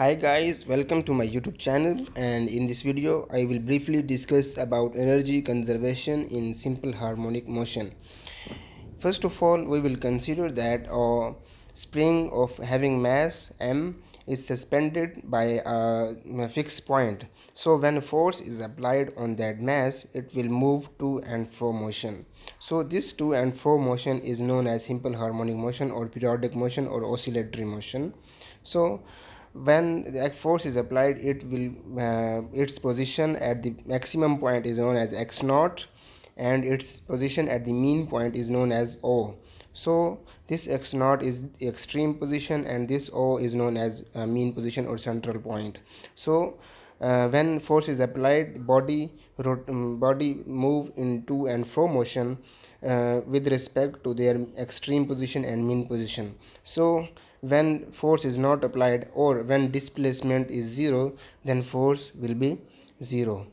Hi guys, welcome to my YouTube channel and in this video I will briefly discuss about energy conservation in simple harmonic motion. First of all, we will consider that a spring of having mass m is suspended by a fixed point. So when force is applied on that mass, it will move to and fro motion. So this to and fro motion is known as simple harmonic motion or periodic motion or oscillatory motion. So when the force is applied it will uh, its position at the maximum point is known as x naught and its position at the mean point is known as o. So this x naught is the extreme position and this o is known as mean position or central point. So uh, when force is applied body um, body move into and fro motion uh, with respect to their extreme position and mean position. So when force is not applied or when displacement is zero then force will be zero.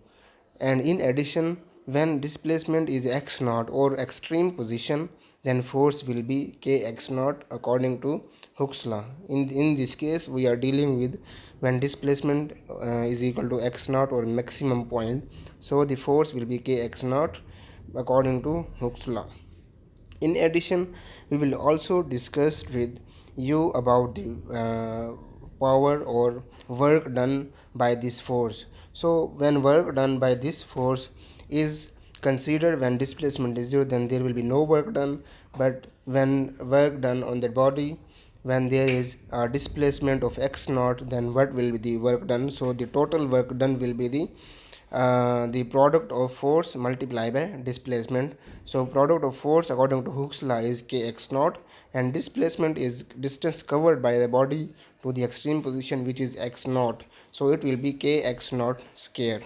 And in addition when displacement is x naught or extreme position then force will be kx naught according to Hooke's law. In in this case we are dealing with when displacement uh, is equal to x naught or maximum point so the force will be kx naught according to Hooke's law in addition we will also discuss with you about the uh, power or work done by this force. So when work done by this force is considered when displacement is zero then there will be no work done. But when work done on the body when there is a displacement of x naught then what will be the work done? So the total work done will be the uh, the product of force multiplied by displacement. So product of force according to Hooke's law is kx naught and displacement is distance covered by the body to the extreme position which is x naught. So it will be kx naught square.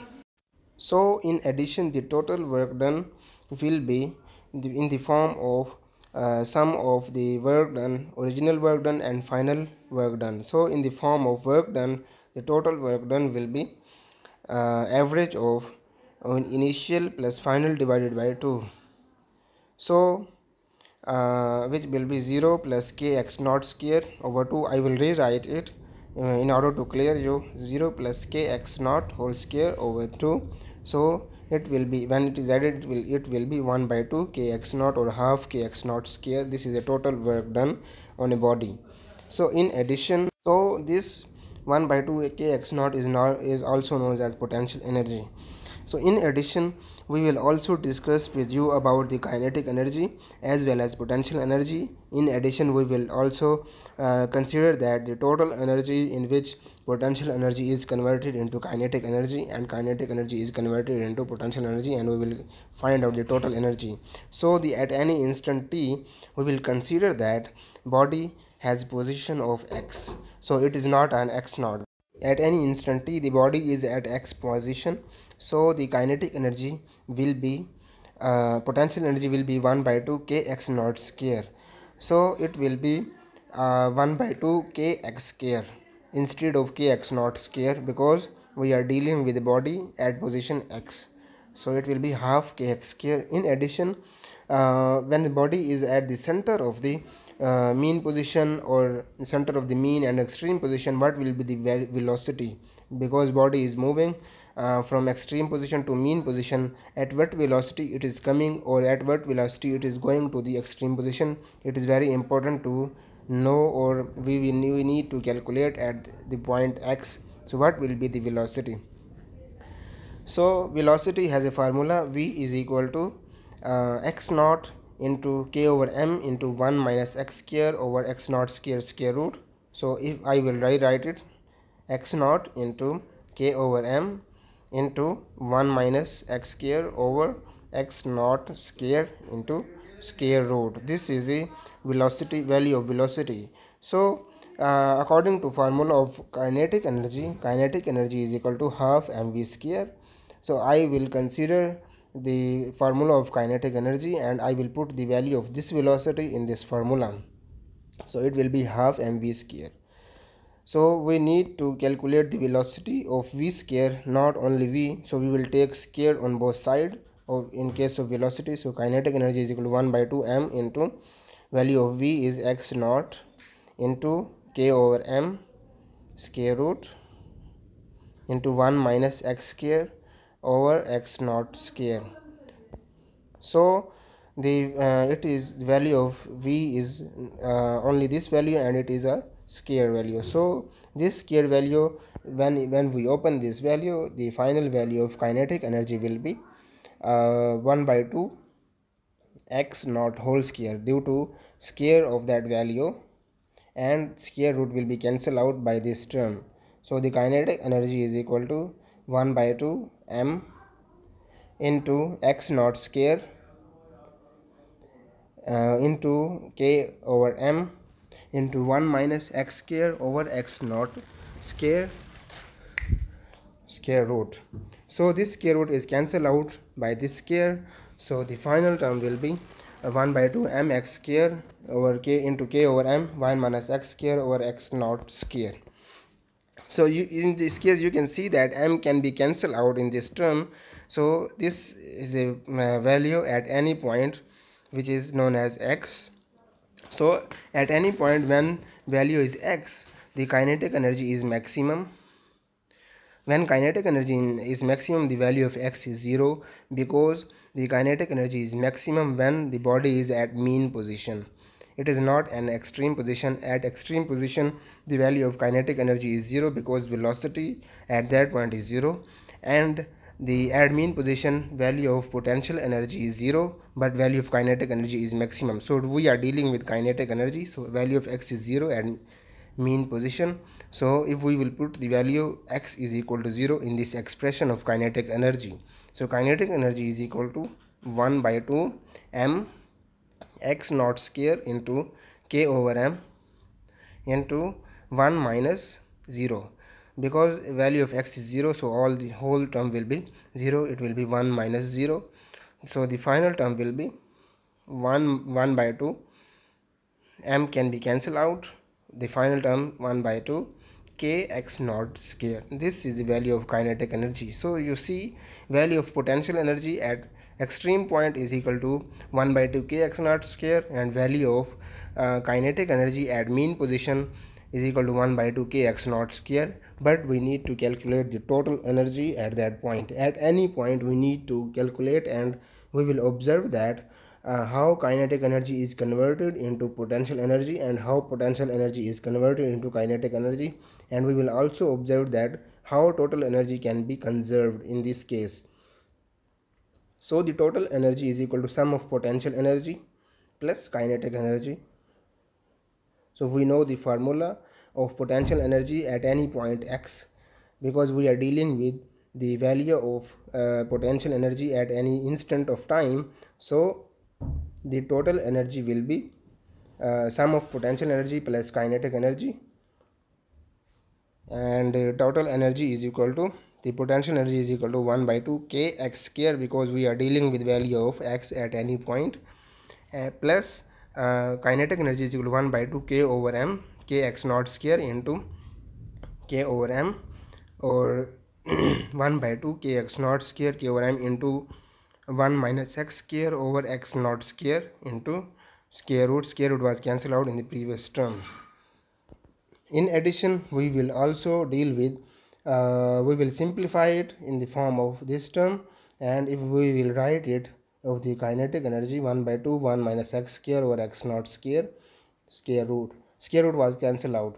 So in addition the total work done will be in the form of uh, sum of the work done original work done and final work done. So in the form of work done the total work done will be uh, average of on initial plus final divided by 2 so uh, which will be 0 plus kx naught square over 2 I will rewrite it uh, in order to clear you. 0 plus kx naught whole square over 2 so it will be when it is added it will it will be 1 by 2 kx naught or half kx naught square. This is a total work done on a body. So in addition so this 1 by 2 kx naught is not is also known as potential energy. So in addition we will also discuss with you about the kinetic energy as well as potential energy. In addition we will also uh, consider that the total energy in which potential energy is converted into kinetic energy and kinetic energy is converted into potential energy and we will find out the total energy. So the at any instant t we will consider that body has position of x so it is not an x naught at any instant t the body is at x position. So the kinetic energy will be uh, potential energy will be 1 by 2 kx naught square. So it will be uh, 1 by 2 kx square instead of kx naught square because we are dealing with the body at position x. So it will be half kx square. In addition uh, when the body is at the center of the uh, mean position or center of the mean and extreme position what will be the velocity? Because body is moving uh, from extreme position to mean position at what velocity it is coming or at what velocity it is going to the extreme position it is very important to know or we, we need to calculate at the point x. So what will be the velocity? So velocity has a formula v is equal to uh, x naught into k over m into 1 minus x square over x naught square square root. So if I will rewrite it x naught into k over m into 1 minus x square over x naught square into square root. This is the velocity value of velocity. So uh, according to formula of kinetic energy kinetic energy is equal to half mv square. So I will consider the formula of kinetic energy and I will put the value of this velocity in this formula. So it will be half mv square. So we need to calculate the velocity of v square not only v. So we will take square on both side of in case of velocity. So kinetic energy is equal to 1 by 2 m into value of v is x naught into k over m square root into 1 minus x square over x naught square. So the uh, it is value of v is uh, only this value and it is a square value. So this square value when when we open this value the final value of kinetic energy will be uh, 1 by 2 x naught whole square due to square of that value and square root will be cancelled out by this term. So the kinetic energy is equal to 1 by 2 m into x naught square uh, into k over m into 1 minus x square over x naught square square root. So this square root is cancelled out by this square. So the final term will be uh, 1 by 2 m x square over k into k over m 1 minus x square over x naught square so you in this case you can see that m can be cancelled out in this term. So this is a uh, value at any point which is known as x. So at any point when value is x the kinetic energy is maximum. When kinetic energy is maximum the value of x is 0 because the kinetic energy is maximum when the body is at mean position it is not an extreme position. At extreme position the value of kinetic energy is 0 because velocity at that point is 0 and the at mean position value of potential energy is 0 but value of kinetic energy is maximum. So we are dealing with kinetic energy. So value of x is 0 and mean position. So if we will put the value x is equal to 0 in this expression of kinetic energy. So kinetic energy is equal to 1 by 2 m x naught square into k over m into 1 minus 0 because value of x is 0 so all the whole term will be 0 it will be 1 minus 0 so the final term will be 1 1 by 2 m can be cancelled out. The final term 1 by 2 k x naught square. This is the value of kinetic energy. So you see value of potential energy at extreme point is equal to 1 by 2 k x naught square and value of uh, kinetic energy at mean position is equal to 1 by 2 k x naught square. But we need to calculate the total energy at that point. At any point we need to calculate and we will observe that uh, how kinetic energy is converted into potential energy and how potential energy is converted into kinetic energy. And we will also observe that how total energy can be conserved in this case so the total energy is equal to sum of potential energy plus kinetic energy. So we know the formula of potential energy at any point x because we are dealing with the value of uh, potential energy at any instant of time. So the total energy will be uh, sum of potential energy plus kinetic energy. And uh, total energy is equal to the potential energy is equal to 1 by 2 k x square because we are dealing with value of x at any point uh, plus uh, kinetic energy is equal to 1 by 2 k over m k x naught square into k over m or 1 by 2 k x naught square k over m into 1 minus x square over x naught square into square root square root was cancelled out in the previous term in addition we will also deal with uh, we will simplify it in the form of this term and if we will write it of the kinetic energy 1 by 2 1 minus x square over x naught square square root. Square root was cancelled out.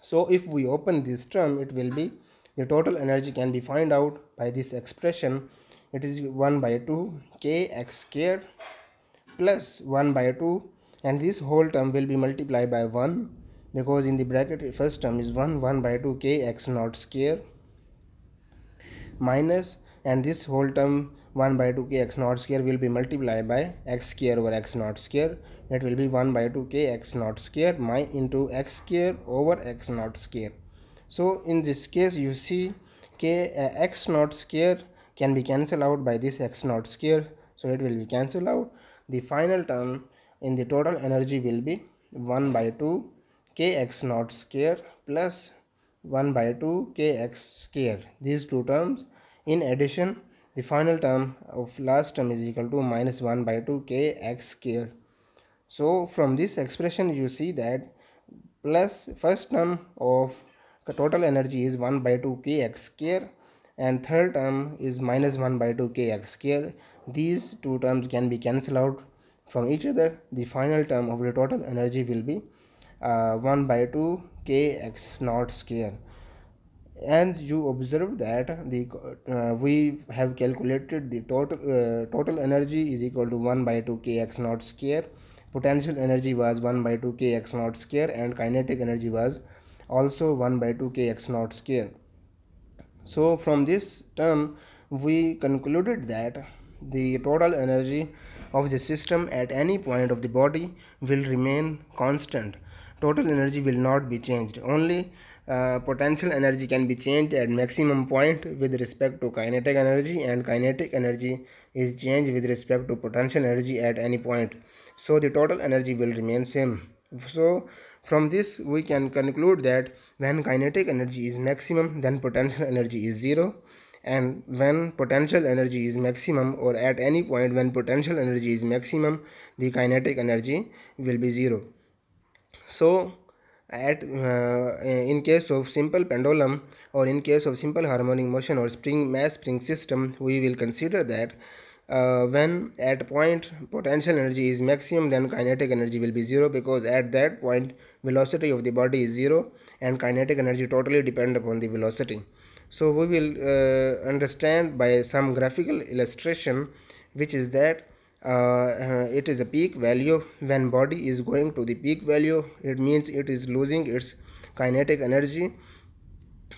So if we open this term it will be the total energy can be find out by this expression. It is 1 by 2 k x square plus 1 by 2 and this whole term will be multiplied by 1 because in the bracket first term is 1 1 by 2 k x naught square minus and this whole term 1 by 2 k x naught square will be multiplied by x square over x naught square. It will be 1 by 2 k x naught square my into x square over x naught square. So in this case you see k uh, x naught square can be cancelled out by this x naught square. So it will be cancelled out. The final term in the total energy will be 1 by 2 kx naught square plus 1 by 2 kx square. These two terms in addition the final term of last term is equal to minus 1 by 2 kx square. So from this expression you see that plus first term of the total energy is 1 by 2 kx square and third term is minus 1 by 2 kx square. These two terms can be cancelled out from each other. The final term of the total energy will be uh, 1 by 2 kx naught square. And you observe that the uh, we have calculated the total uh, total energy is equal to 1 by 2 kx naught square. Potential energy was 1 by 2 kx naught square and kinetic energy was also 1 by 2 kx naught square. So from this term we concluded that the total energy of the system at any point of the body will remain constant total energy will not be changed. Only uh, potential energy can be changed at maximum point with respect to kinetic energy and kinetic energy is changed with respect to potential energy at any point. So the total energy will remain same. So from this we can conclude that when kinetic energy is maximum then potential energy is zero. And when potential energy is maximum or at any point when potential energy is maximum the kinetic energy will be zero so at uh, in case of simple pendulum or in case of simple harmonic motion or spring mass spring system we will consider that uh, when at point potential energy is maximum then kinetic energy will be zero because at that point velocity of the body is zero and kinetic energy totally depend upon the velocity. So we will uh, understand by some graphical illustration which is that uh, uh, it is a peak value. When body is going to the peak value it means it is losing its kinetic energy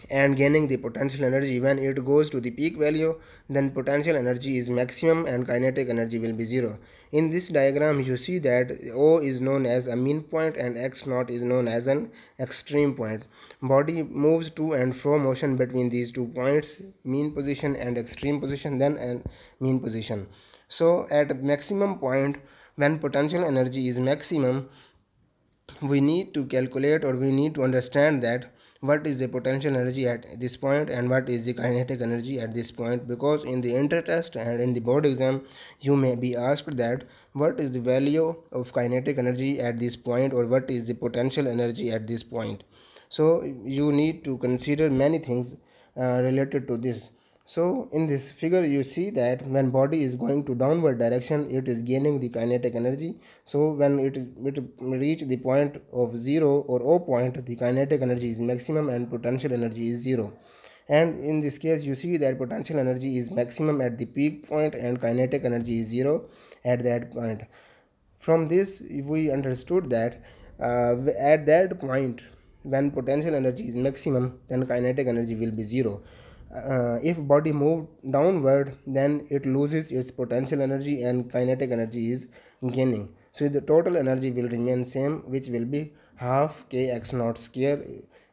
and gaining the potential energy. When it goes to the peak value then potential energy is maximum and kinetic energy will be zero. In this diagram you see that o is known as a mean point and x naught is known as an extreme point. Body moves to and fro motion between these two points mean position and extreme position then and mean position so at maximum point when potential energy is maximum we need to calculate or we need to understand that what is the potential energy at this point and what is the kinetic energy at this point. Because in the entry test and in the board exam you may be asked that what is the value of kinetic energy at this point or what is the potential energy at this point. So you need to consider many things uh, related to this so in this figure you see that when body is going to downward direction it is gaining the kinetic energy. So when it, it reach the point of zero or o point the kinetic energy is maximum and potential energy is zero. And in this case you see that potential energy is maximum at the peak point and kinetic energy is zero at that point. From this we understood that uh, at that point when potential energy is maximum then kinetic energy will be zero uh, if body move downward then it loses its potential energy and kinetic energy is gaining. So the total energy will remain same which will be half kx naught square.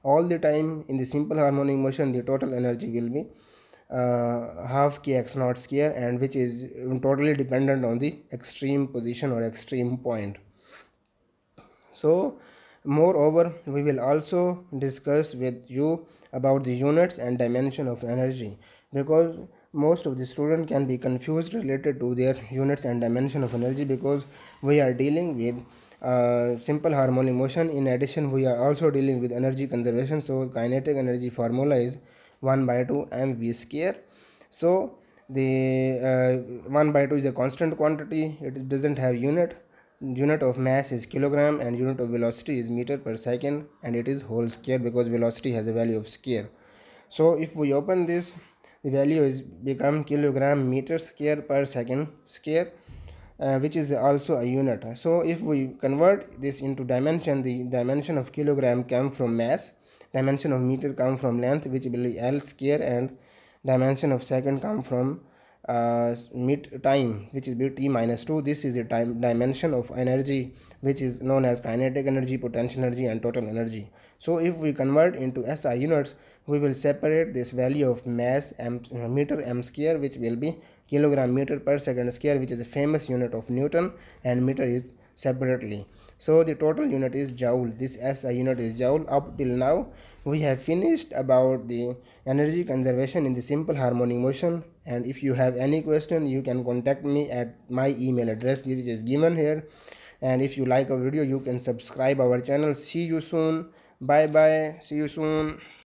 All the time in the simple harmonic motion the total energy will be uh, half kx naught square and which is totally dependent on the extreme position or extreme point. So moreover we will also discuss with you about the units and dimension of energy because most of the student can be confused related to their units and dimension of energy because we are dealing with uh, simple harmonic motion. In addition we are also dealing with energy conservation. So kinetic energy formula is 1 by 2 mv square. So the uh, 1 by 2 is a constant quantity. It doesn't have unit unit of mass is kilogram and unit of velocity is meter per second and it is whole square because velocity has a value of square. So if we open this the value is become kilogram meter square per second square uh, which is also a unit. So if we convert this into dimension the dimension of kilogram come from mass dimension of meter come from length which will be l square and dimension of second come from uh, mid time which is t minus 2 this is the time dimension of energy which is known as kinetic energy potential energy and total energy. So if we convert into SI units we will separate this value of mass m meter m square which will be kilogram meter per second square which is a famous unit of Newton and meter is separately. So the total unit is joule. This SI unit is joule. Up till now we have finished about the energy conservation in the simple harmonic motion. And if you have any question you can contact me at my email address which is given here. And if you like our video you can subscribe our channel. See you soon. Bye bye see you soon